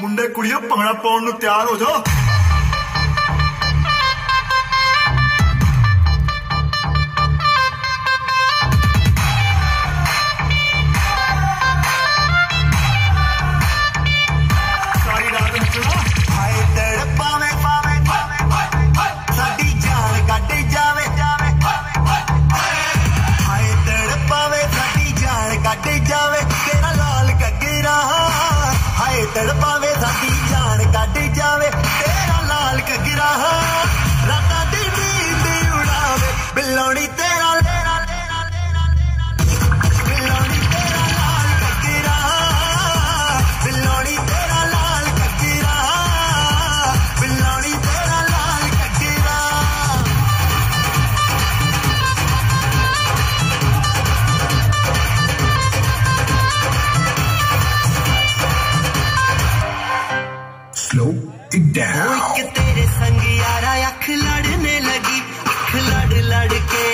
मुंडे कुड़ियो भंगड़ा पाने तैयार हो जाओ। तड़पा रे संग यारा अख लड़ने लगी। अख लड़ लड़के